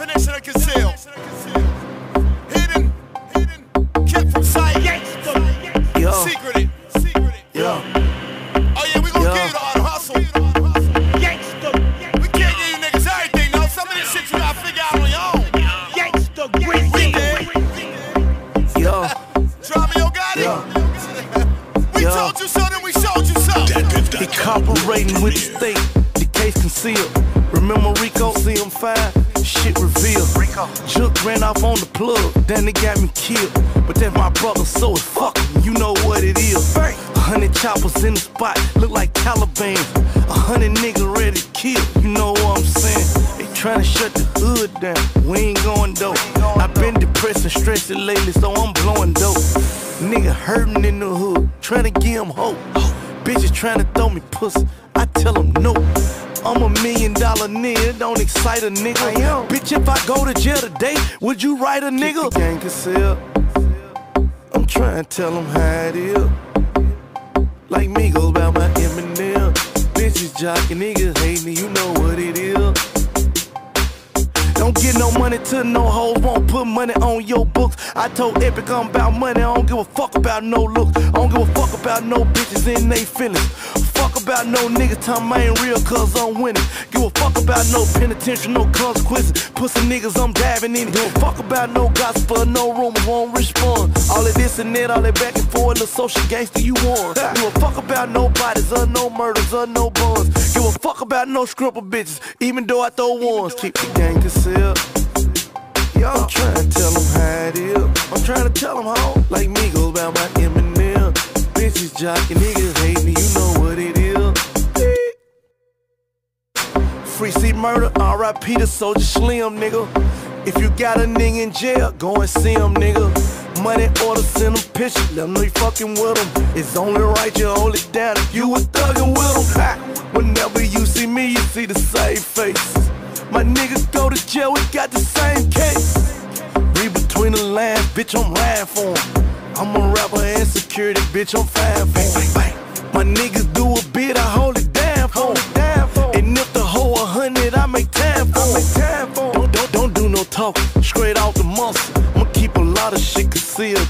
definition of conceal. Hidden, hidden, kept from sight. Yo, Secreted, secreted. yo, Oh yeah, we gon' give you the art of hustle. We can't give you niggas everything, though. Some of this shit you gotta figure out on your own. We did. yo, Dramio got it. we told you so, then we showed you so. he cooperating with the state. The case concealed. Remember Juke ran off on the plug, then they got me killed. But that's my brother, so it's fuck him. You know what it is. A hundred choppers in the spot, look like Taliban. A hundred niggas ready to kill. You know what I'm saying? They tryna shut the hood down. We ain't going dope. I've been depressed and stressed lately, so I'm blowing dope. Nigga hurting in the hood, tryna give him hope. Bitches tryna throw me pussy, I tell them no. I'm a million dollar nigga, don't excite a nigga. Bitch, if I go to jail today, would you write a nigga? Gang conceal. I'm trying to tell them how it is. Like me goes about my Eminem. Bitches jocking, niggas hating, you know what it is. Don't get no money to no hoes, won't put money on your books. I told Epic I'm about money, I don't give a fuck about no looks. I don't give a fuck about no bitches in they feelings. Fuck about no niggas time I ain't real cause I'm winning. Give a fuck about no penitentiary, no consequences. Pussy niggas, I'm diving in it. A fuck about no gospel, no rumors, won't respond. All of this and that, all that back and forth, the social gangster you want. Give a fuck about no bodies, or no murders, or no bonds. Give a fuck about no scribble bitches, even though I throw ones. Keep the gang concealed. Yo, I'm trying to tell them how it is. I'm trying to tell them how. Like me goes about my Eminem. Bitches jocking, niggas hate me, you know Free C murder, R.I.P. to Soldier Slim, nigga. If you got a nigga in jail, go and see him, nigga. Money order, send him pictures, let them know you fucking with him. It's only right you hold it down if you was thugging with him. Ha! Whenever you see me, you see the same faces. My niggas go to jail, we got the same case. Read between the lines, bitch, I'm riding for him. I'm a rapper and security, bitch, I'm fine for him. My niggas do a bit, I hold it straight out the muscle. I'ma keep a lot of shit concealed